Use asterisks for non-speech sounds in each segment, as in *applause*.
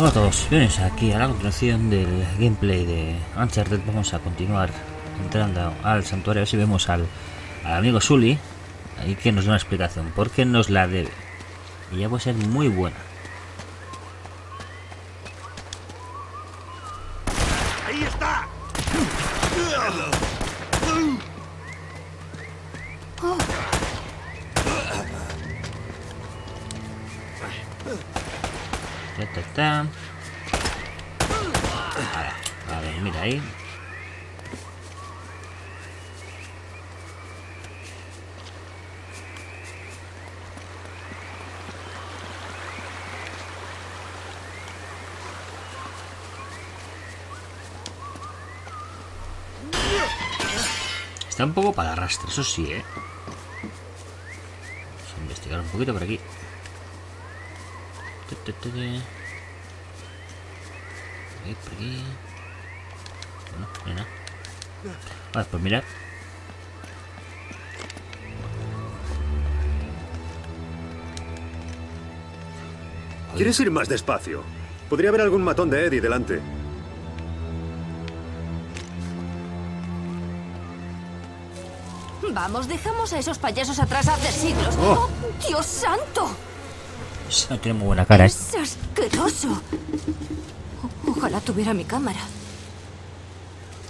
Hola a todos, bienvenidos aquí a la continuación del gameplay de Uncharted. Vamos a continuar entrando al santuario, a ver si vemos al, amigo Sully y que nos da una explicación, porque nos la debe. Y ya puede ser muy buena. ¡Ahí está! Ta, ta, ta. Ahora, a ver, mira ahí. Está un poco para arrastre, eso sí, ¿eh? Vamos a investigar un poquito por aquí. Tu. Ahí, por aquí. Bueno, no nada. Vale, pues mirad. ¿Quieres ir más despacio? Podría haber algún matón de Eddie delante. Vamos, dejamos a esos payasos atrás hace siglos. Oh. ¡Oh, Dios santo! Esa tiene muy buena cara, ¿eh? Es asqueroso. O- Ojalá tuviera mi cámara.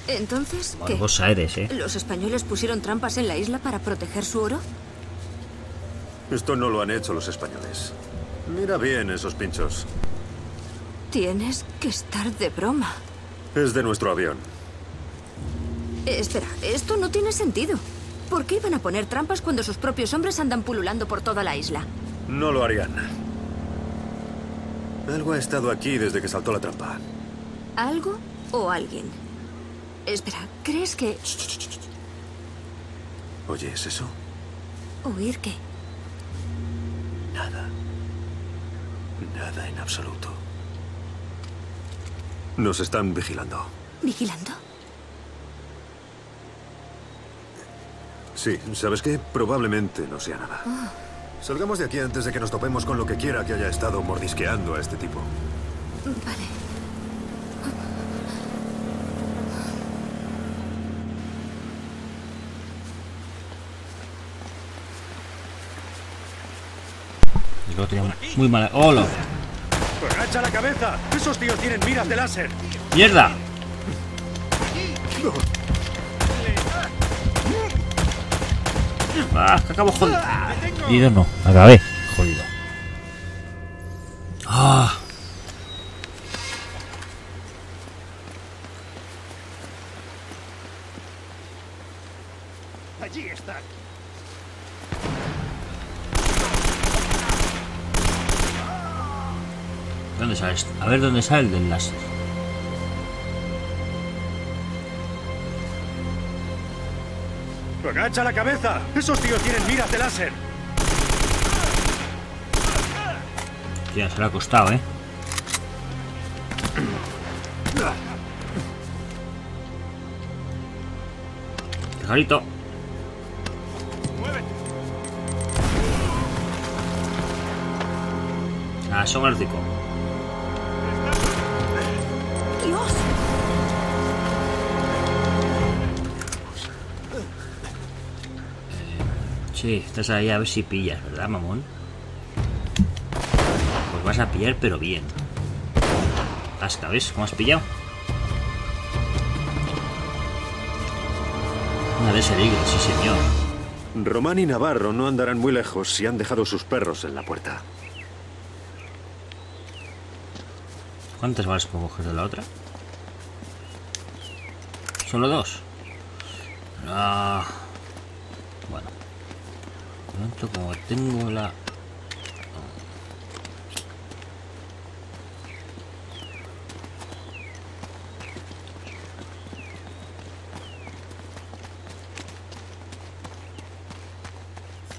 Entonces, ¿qué? Eres, ¿eh? ¿Los españoles pusieron trampas en la isla para proteger su oro? Esto no lo han hecho los españoles. Mira bien esos pinchos. Tienes que estar de broma. Es de nuestro avión. Eh, espera, esto no tiene sentido. ¿Por qué iban a poner trampas cuando sus propios hombres andan pululando por toda la isla? No lo harían. Algo ha estado aquí desde que saltó la trampa. ¿Algo o alguien? Espera, ¿crees que... ¿Oyes eso? ¿Oír qué? Nada. Nada en absoluto. Nos están vigilando. ¿Vigilando? Sí, ¿sabes qué? Probablemente no sea nada. Salgamos de aquí antes de que nos topemos con lo que quiera que haya estado mordisqueando a este tipo. Vale. Tenía muy mala. ¡Hola! ¡Agacha la cabeza! ¡Esos tíos tienen miras de láser! ¡Mierda! ¡Ah! que acabo jodido. Jodido no, acabé. Jodido. ¡Ah! Allí están. ¿Dónde sale esto? A ver dónde sale el del láser. ¡Agacha la cabeza! ¡Esos tíos tienen miras de láser! Ya se lo ha costado, ¿eh? Ah, el rico. Sí, estás ahí a ver si pillas, ¿verdad, mamón? Pues vas a pillar, pero bien. Hasta, ¿ves cómo has pillado? Una de ese sí señor. Román y Navarro no andarán muy lejos si han dejado sus perros en la puerta. ¿Cuántas balas puedo coger de la otra? ¿Solo dos? Ah. Bueno. Momento como tengo la...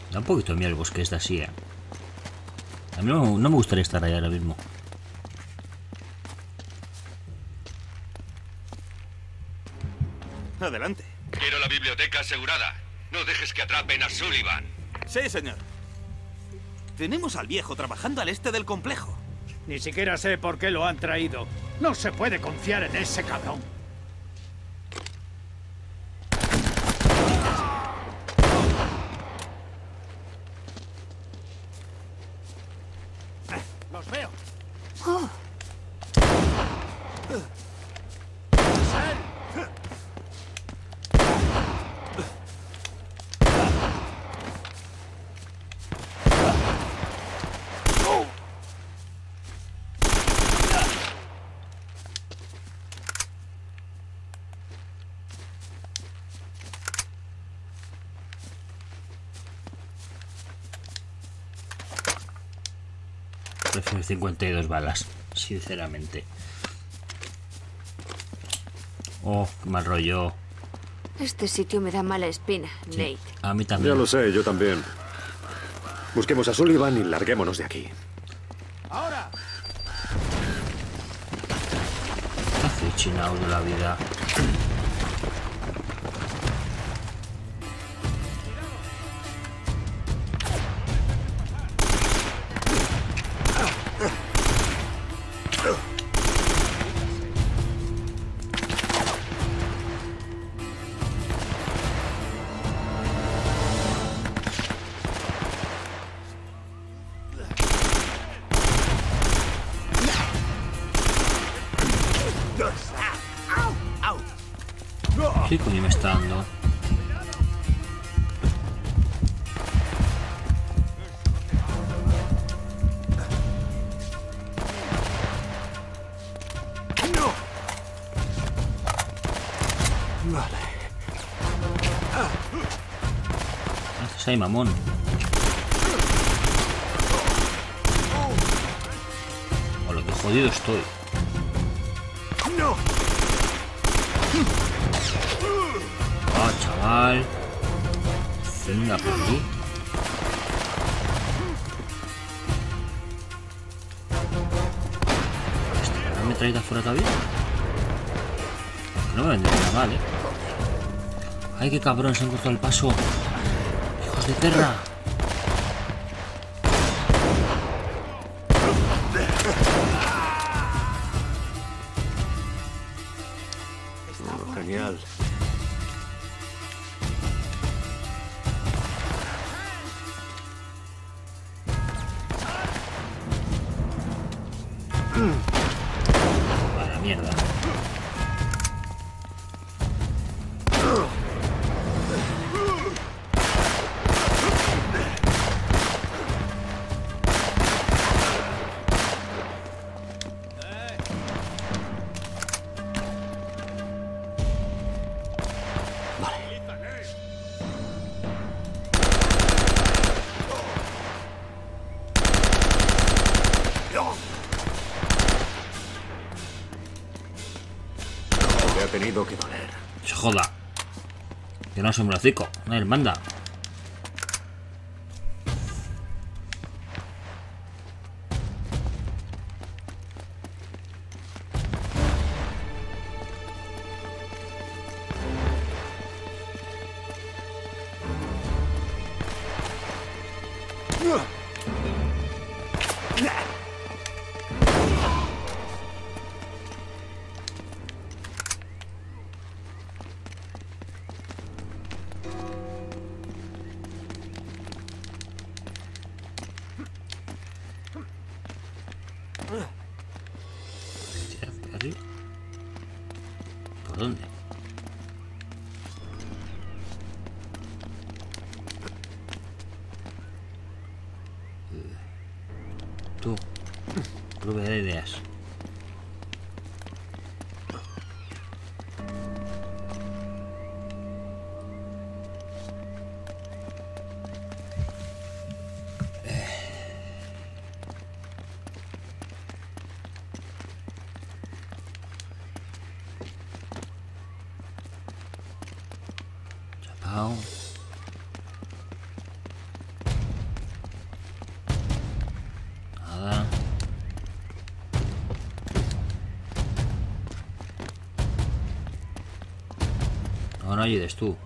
Da un poquito de miedo el bosque este así, ¿eh? A mí no, no me gustaría estar ahí ahora mismo. Adelante. Quiero la biblioteca asegurada. No dejes que atrapen a Sullivan. Sí, señor. Tenemos al viejo trabajando al este del complejo. Ni siquiera sé por qué lo han traído. No se puede confiar en ese cabrón. ¡Los veo! Prefiero 52 balas, sinceramente. Oh, qué mal rollo. Este sitio me da mala espina, Sí, Nate. A mí Ya también. lo sé, yo también. Busquemos a Sullivan y larguémonos de aquí. ¡Ahora! ¿Qué hace Chinao de la vida? ¿Qué haces ahí, mamón? O lo que jodido estoy. Ah, chaval. Venga, por aquí. ¿Esta me traída fuera todavía? No me vendría nada mal, ¿eh? ¡Ay, qué cabrón! Se han cortado el paso. ¡Hijos de perra! Genial. No se me lo. Él manda. Tú, pruebe de ideas. ayudes tú.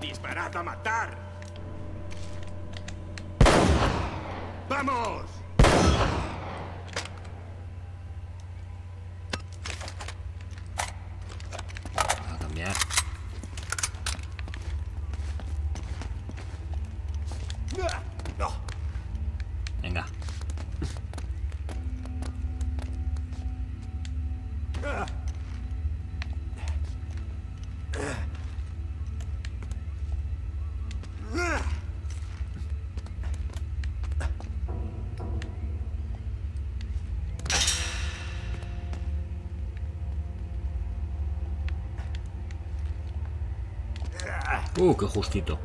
¡Disparad a matar! ¡Vamos! Uh, qué justito.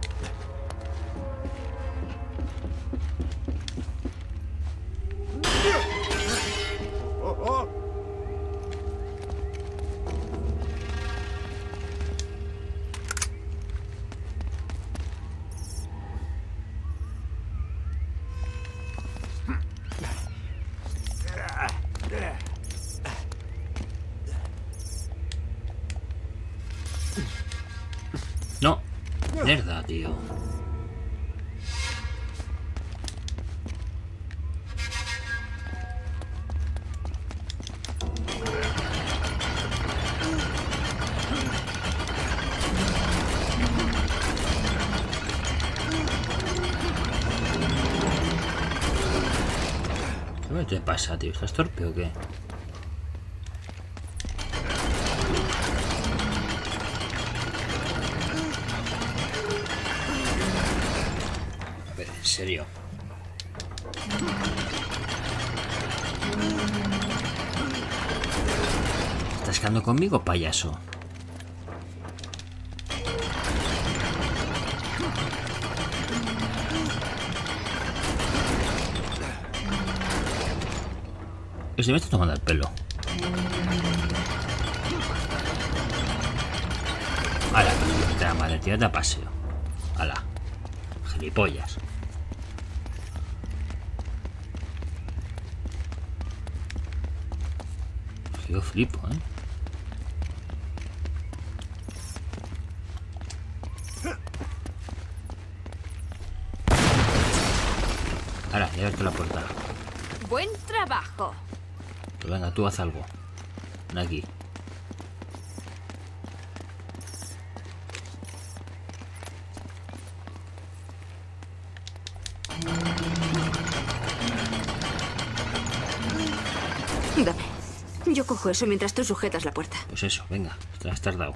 ¿Qué te pasa, tío? ¿Estás torpe o qué? A ver, en serio. ¿Estás quedando conmigo, payaso? Y se me está tomando el pelo. Ala, te la madre, tírate a paseo. Ala. Gilipollas. Yo flipo, ¿eh? Ahora, ya abierto la puerta. Buen trabajo. Pues venga, tú haz algo. Ven aquí. Dame. Yo cojo eso mientras tú sujetas la puerta. Pues eso, venga, te has tardado.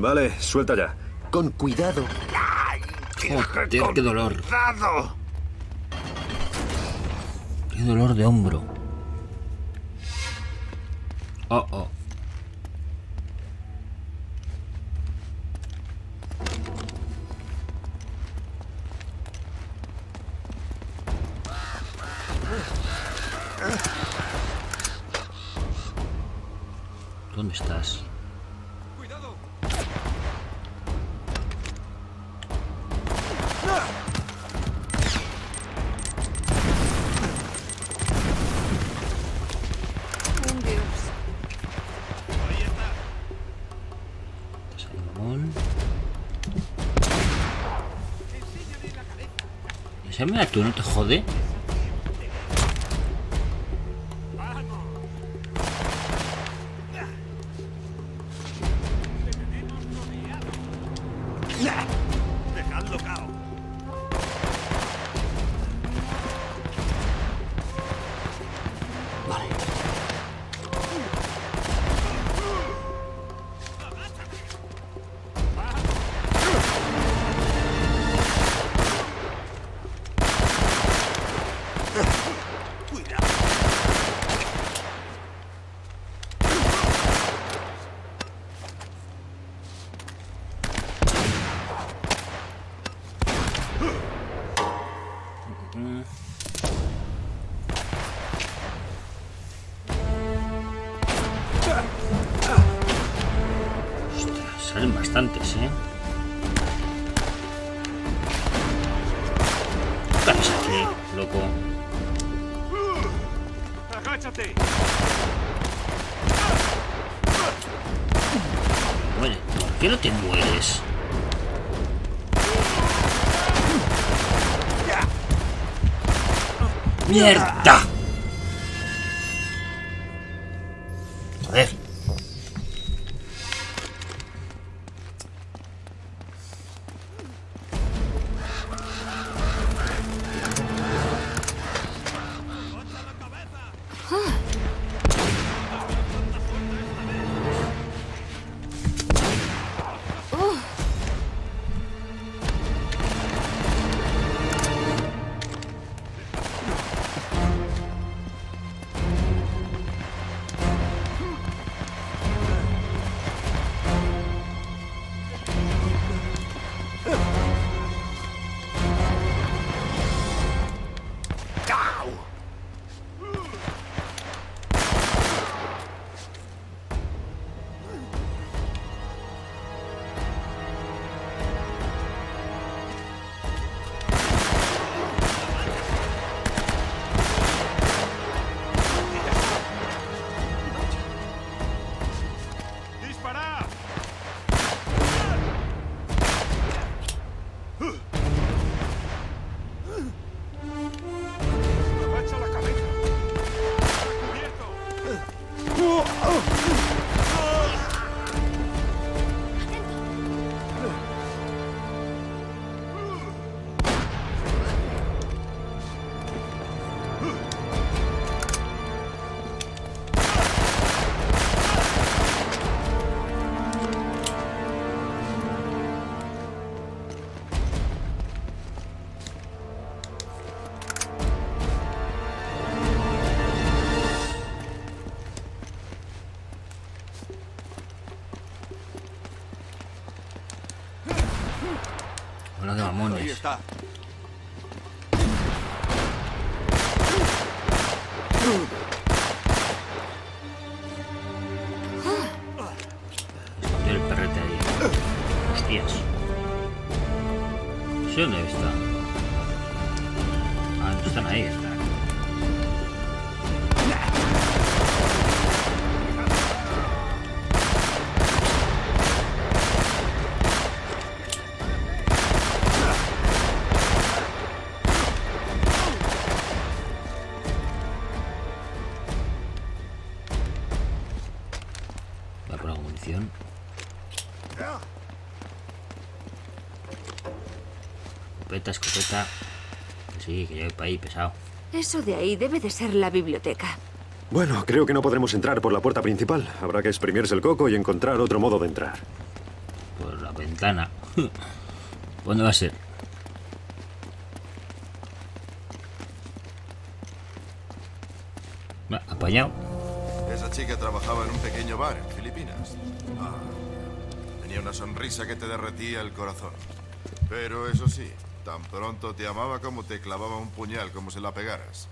Vale, suelta ya. Con cuidado. Joder, qué dolor. Qué dolor de hombro. Oh, oh. ¿Dónde estás? Tú, ¿no te jode? Loco. Agáchate. Muere. ¿Por qué no te mueres? ¡Mierda! Está. Escondió el perrete ahí. Hostias. ¿Sí dónde está? Ah, no están ahí, están. Que lleve para ahí pesado. Eso de ahí debe de ser la biblioteca. Bueno, creo que no podremos entrar por la puerta principal. Habrá que exprimirse el coco y encontrar otro modo de entrar. Por la ventana. *laughs* ¿Dónde va a ser? Va, apañado. Esa chica trabajaba en un pequeño bar en Filipinas. Ah, tenía una sonrisa que te derretía el corazón. Pero eso sí, tan pronto te amaba como te clavaba un puñal como se la pegaras.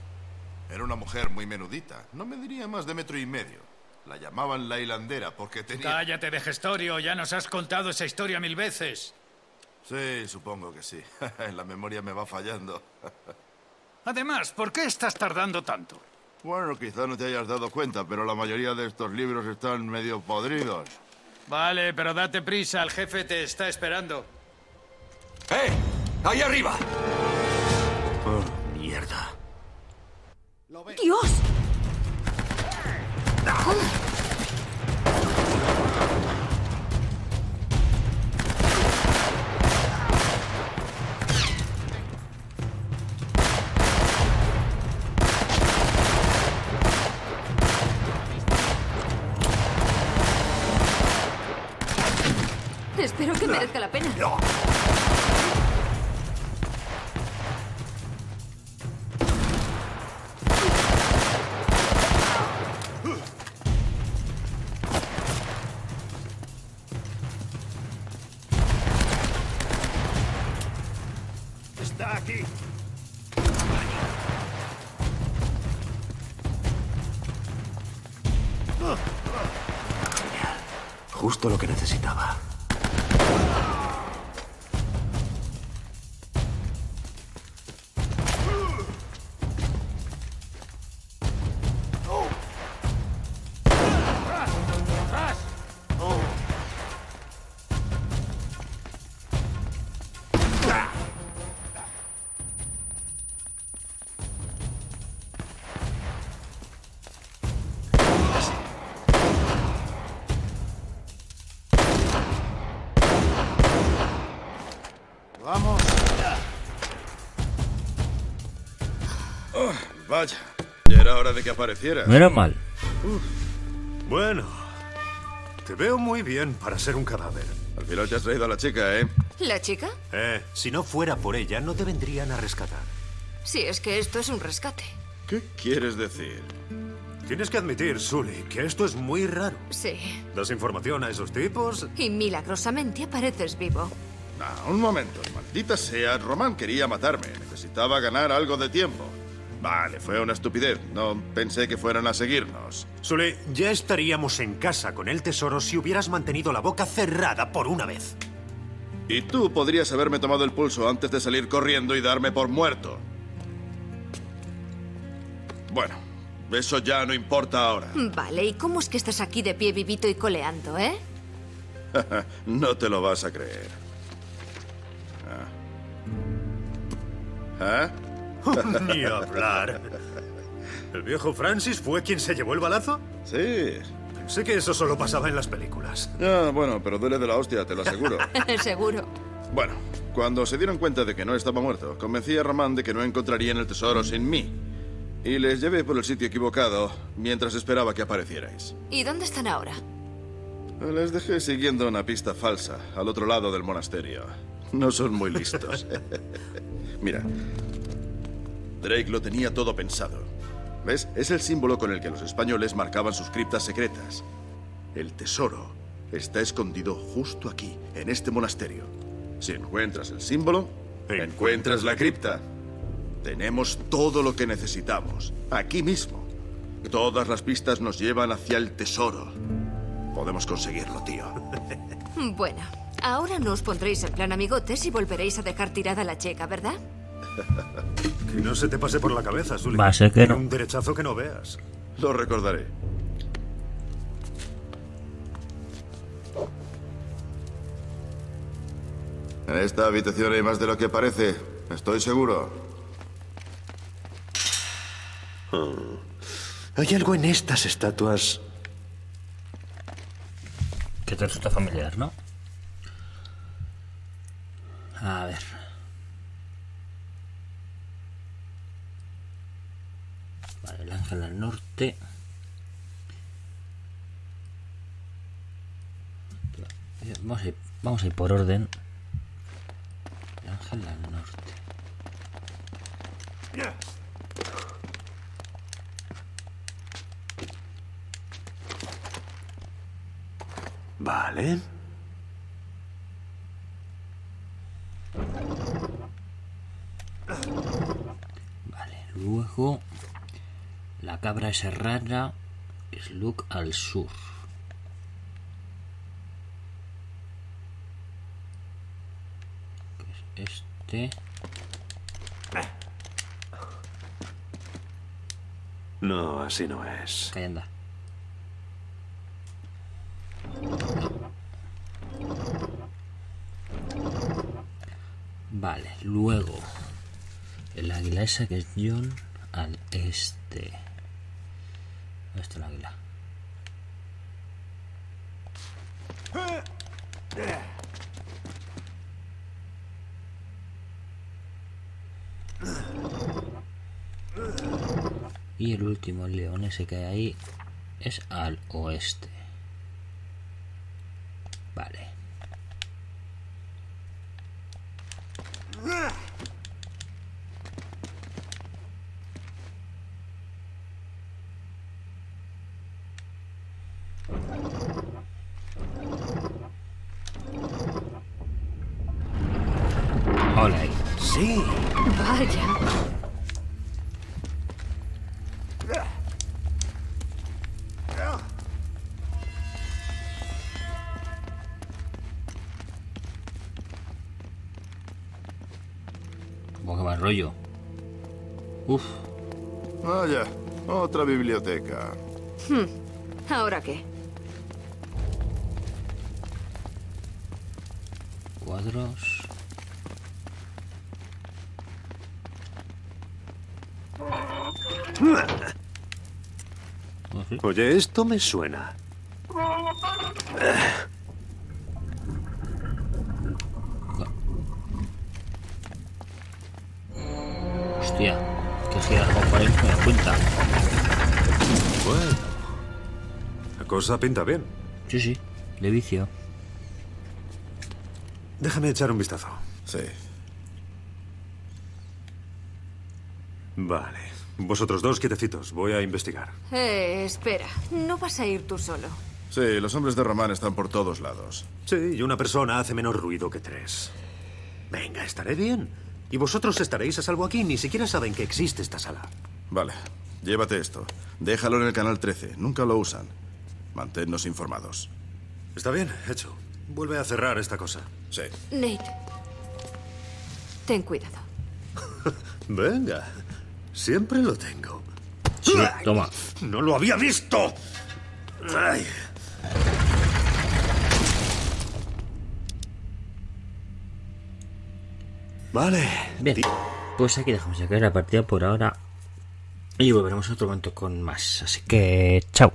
Era una mujer muy menudita, no me diría más de metro y medio. La llamaban la hilandera porque tenía... Cállate de gestorio, ya nos has contado esa historia mil veces. Sí, supongo que sí. *laughs* la memoria me va fallando. *laughs* Además, ¿por qué estás tardando tanto? Bueno, quizá no te hayas dado cuenta, pero la mayoría de estos libros están medio podridos. Vale, pero date prisa, el jefe te está esperando. ¡Eh! ¡Ahí arriba! Oh, ¡Mierda! ¡Dios! Espero era hora de que aparecieras. Menos mal. Bueno, te veo muy bien para ser un cadáver. Al final te has traído a la chica, ¿eh? ¿La chica? Eh, si no fuera por ella, no te vendrían a rescatar. Sí, es que esto es un rescate. ¿Qué quieres decir? Tienes que admitir, Sully, que esto es muy raro. Sí. Das información a esos tipos Y milagrosamente apareces vivo. Ah, un momento, maldita sea, Román quería matarme. Necesitaba ganar algo de tiempo. Vale, fue una estupidez. No pensé que fueran a seguirnos. Sully, ya estaríamos en casa con el tesoro si hubieras mantenido la boca cerrada por una vez. Y tú podrías haberme tomado el pulso antes de salir corriendo y darme por muerto. Bueno, eso ya no importa ahora. *laughs* Vale, ¿y cómo es que estás aquí de pie vivito y coleando, eh? *laughs* No te lo vas a creer. ¿Ah? ¿Ah? *laughs* Ni hablar. ¿El viejo Francis fue quien se llevó el balazo? Sí. Sé que eso solo pasaba en las películas. Ah, bueno, pero duele de la hostia, te lo aseguro. *laughs* Seguro. Bueno, cuando se dieron cuenta de que no estaba muerto, convencí a Román de que no encontrarían el tesoro sin mí. Y les llevé por el sitio equivocado mientras esperaba que aparecierais. ¿Y dónde están ahora? Les dejé siguiendo una pista falsa al otro lado del monasterio. No son muy listos. *laughs* Mira, Drake lo tenía todo pensado. ¿Ves? Es el símbolo con el que los españoles marcaban sus criptas secretas. El tesoro está escondido justo aquí, en este monasterio. Si encuentras el símbolo, encuentras la cripta. Tenemos todo lo que necesitamos, aquí mismo. Todas las pistas nos llevan hacia el tesoro. Podemos conseguirlo, tío. *laughs* Bueno, ahora no os pondréis en plan amigotes y volveréis a dejar tirada la checa, ¿verdad? Que no se te pase por la cabeza, Sully. Va a ser que no. Un derechazo que no veas. Lo recordaré. En esta habitación hay más de lo que parece. Estoy seguro. Hay algo en estas estatuas. Que te resulta familiar, ¿no? A ver. Ángel al norte. Vamos a ir, vamos a ir por orden. El ángel al norte. Vale. Vale, luego la cabra serrana look al sur. Que es este. No, así no es. Que ahí anda. Vale, luego el águila esa que es John al este. ¿Dónde está el águila? Y el último león ese que hay ahí es al oeste. Como que mal rollo. Uf, Vaya, otra biblioteca. ¿Ahora qué? cuadros. Oye, esto me suena. Con 40 cuenta. Bueno. La cosa pinta bien. Sí, sí, de vicio. Déjame echar un vistazo. Sí. Vale. Vosotros dos quietecitos. Voy a investigar. Eh, espera. No vas a ir tú solo. Sí, los hombres de Román están por todos lados. Sí, y una persona hace menos ruido que tres. Venga, estaré bien. Y vosotros estaréis a salvo aquí. Ni siquiera saben que existe esta sala. Vale, llévate esto. Déjalo en el canal 13. Nunca lo usan. Manténnos informados. Está bien, hecho. Vuelve a cerrar esta cosa. Sí. Nate. Ten cuidado. *laughs* Venga. Siempre lo tengo. Sí, toma. ¡No lo había visto! Ay. Vale. Bien, pues aquí dejamos de caer la partida por ahora. Y volveremos en otro momento con más. Así que, chao.